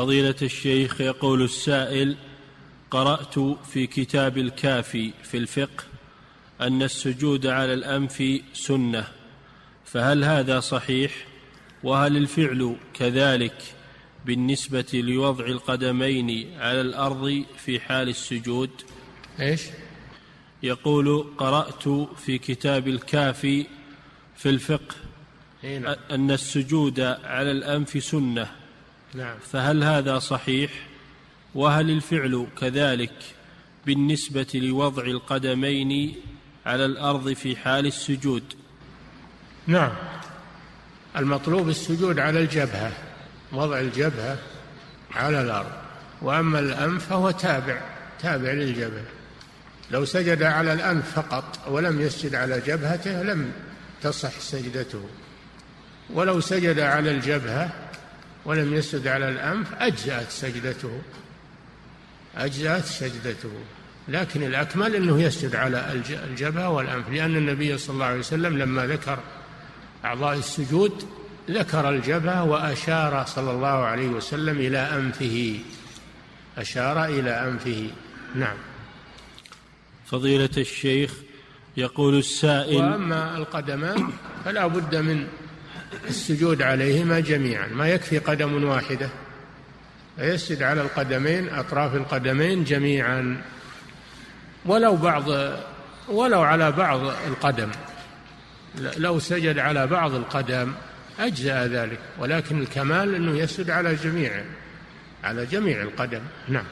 فضيلة الشيخ يقول السائل قرأت في كتاب الكافي في الفقه أن السجود على الأنف سنة فهل هذا صحيح؟ وهل الفعل كذلك بالنسبة لوضع القدمين على الأرض في حال السجود؟ إيش؟ يقول قرأت في كتاب الكافي في الفقه نعم. أن السجود على الأنف سنة نعم. فهل هذا صحيح؟ وهل الفعل كذلك بالنسبة لوضع القدمين على الأرض في حال السجود؟ نعم. المطلوب السجود على الجبهة وضع الجبهة على الأرض. وأما الأنف فهو تابع تابع للجبهة. لو سجد على الأنف فقط ولم يسجد على جبهته لم تصح سجدته. ولو سجد على الجبهة ولم يسجد على الأنف أجزأت سجدته. أجزأت سجدته. لكن الأكمل أنه يسجد على الجبهة والأنف لأن النبي صلى الله عليه وسلم لما ذكر أعضاء السجود ذكر الجبهة وأشار صلى الله عليه وسلم إلى أنفه. أشار إلى أنفه. نعم. فضيلة الشيخ يقول السائل وأما القدمان فلا بد من السجود عليهما جميعا ما يكفي قدم واحدة. فيسجد على القدمين أطراف القدمين جميعا. ولو بعض ولو على بعض القدم. لو سجد على بعض القدم أجزأ ذلك ولكن الكمال أنه يسجد على جميع على جميع القدم. نعم.